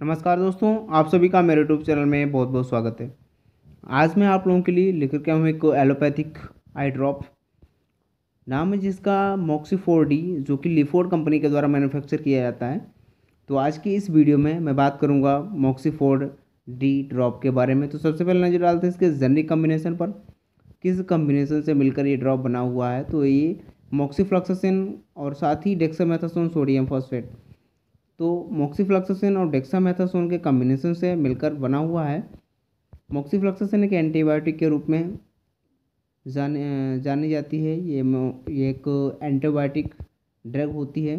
नमस्कार दोस्तों, आप सभी का मेरे यूट्यूब चैनल में बहुत बहुत स्वागत है। आज मैं आप लोगों के लिए लेकर के हूँ एक एलोपैथिक आई ड्रॉप नाम है जिसका मॉक्सी फोर डी जो कि लिफोर्ड कंपनी के द्वारा मैन्युफैक्चर किया जाता है। तो आज की इस वीडियो में मैं बात करूँगा मॉक्सी फोर डी ड्रॉप के बारे में। तो सबसे पहले नज़र डालते हैं इसके जेनिक कम्बिनेशन पर। किस कम्बिनेशन से मिलकर ये ड्रॉप बना हुआ है? तो ये मॉक्सीफ्लॉक्सासिन और साथ ही डेक्सामेथासोन सोडियम फॉस्फेट तो मॉक्सीफ्लॉक्सासिन और डेक्सामेथासोन के कम्बिनेशन से मिलकर बना हुआ है। मॉक्सीफ्लॉक्सासिन एक एंटीबायोटिक के रूप में जाने, जानी जाती है। ये ये एक एंटीबायोटिक ड्रग होती है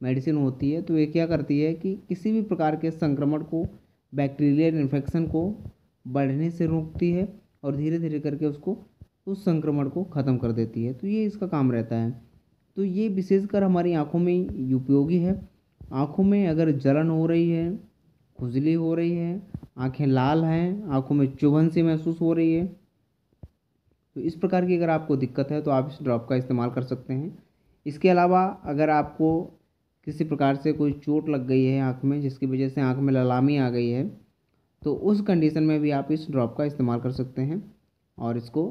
मेडिसिन होती है। तो ये क्या करती है कि किसी भी प्रकार के संक्रमण को बैक्टीरियल इन्फेक्शन को बढ़ने से रोकती है और धीरे धीरे करके उसको, उस संक्रमण को ख़त्म कर देती है। तो ये इसका काम रहता है। तो ये विशेषकर हमारी आँखों में उपयोगी है। आँखों में अगर जलन हो रही है, खुजली हो रही है, आँखें लाल हैं, आँखों में चुभन सी महसूस हो रही है तो इस प्रकार की अगर आपको दिक्कत है तो आप इस ड्रॉप का इस्तेमाल कर सकते हैं। इसके अलावा अगर आपको किसी प्रकार से कोई चोट लग गई है आँख में, जिसकी वजह से आँख में ललामी आ गई है तो उस कंडीशन में भी आप इस ड्रॉप का इस्तेमाल कर सकते हैं और इसको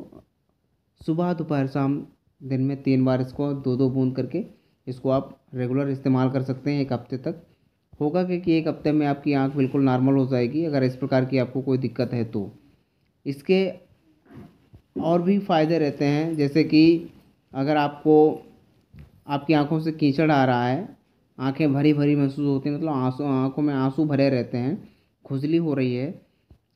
सुबह, दोपहर, शाम, दिन में तीन बार इसको दो दो बूंद करके इसको आप रेगुलर इस्तेमाल कर सकते हैं एक हफ़्ते तक। होगा कि, कि एक हफ़्ते में आपकी आँख बिल्कुल नॉर्मल हो जाएगी अगर इस प्रकार की आपको कोई दिक्कत है तो। इसके और भी फ़ायदे रहते हैं जैसे कि अगर आपको आपकी आँखों से कीचड़ आ रहा है आँखें भरी भरी महसूस होती हैं मतलब आँसू आँखों में आँसू भरे रहते हैं खुजली हो रही है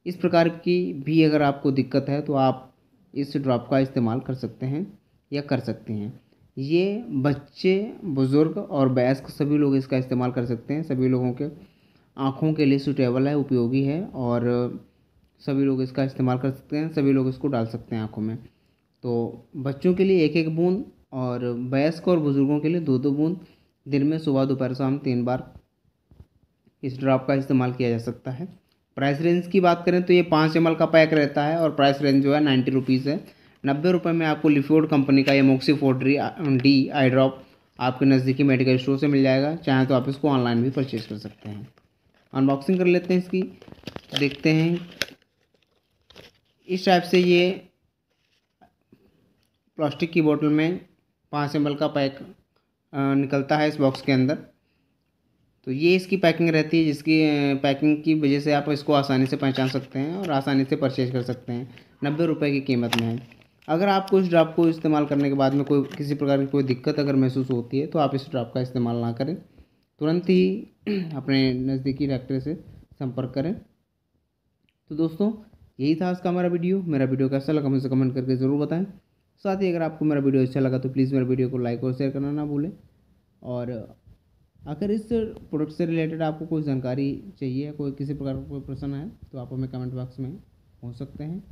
इस प्रकार की भी अगर आपको दिक्कत है तो आप इस ड्रॉप का इस्तेमाल कर सकते हैं या कर सकते हैं। ये बच्चे, बुज़ुर्ग और वयस्क सभी लोग इसका इस्तेमाल कर सकते हैं। सभी लोगों के आँखों के लिए सुटेबल है, उपयोगी है और सभी लोग इसका इस्तेमाल कर सकते हैं, सभी लोग इसको डाल सकते हैं आँखों में। तो बच्चों के लिए एक एक बूंद और वयस्क और बुज़ुर्गों के लिए दो दो बूंद। दिन में सुबह, दोपहर, शाम तीन बार इस ड्रॉप का इस्तेमाल किया जा सकता है। प्राइस रेंज की बात करें तो ये पाँच एम का पैक रहता है और प्राइस रेंज जो है नाइन्टी रुपीज़ है। नब्बे रुपये में आपको लिफोर्ड कंपनी का ये मोक्सीफोर्ड्री डी आई ड्रॉप आपके नज़दीकी मेडिकल स्टोर से मिल जाएगा। चाहे तो आप इसको ऑनलाइन भी परचेज़ कर सकते हैं। अनबॉक्सिंग कर लेते हैं इसकी। देखते हैं। इस टाइप से ये प्लास्टिक की बोतल में पाँच एम का पैक निकलता है इस बॉक्स के अंदर। तो ये इसकी पैकिंग रहती है, जिसकी पैकिंग की वजह से आप इसको आसानी से पहचान सकते हैं और आसानी से परचेज कर सकते हैं। नब्बे रुपये की कीमत में है। अगर आपको इस ड्राप को इस्तेमाल करने के बाद में कोई, किसी प्रकार की कोई दिक्कत अगर महसूस होती है तो आप इस ड्राप का इस्तेमाल ना करें। तुरंत ही अपने नज़दीकी डॉक्टर से संपर्क करें। तो दोस्तों, यही था आज का हमारा वीडियो। मेरा वीडियो कैसा लगा मुझे कमेंट करके ज़रूर बताएँ। साथ ही अगर आपको मेरा वीडियो अच्छा लगा तो प्लीज़ मेरे वीडियो को लाइक और शेयर करना ना भूलें। और अगर इस प्रोडक्ट से रिलेटेड आपको कोई जानकारी चाहिए कोई किसी प्रकार का कोई प्रश्न है तो आप हमें कमेंट बॉक्स में पहुँच सकते हैं।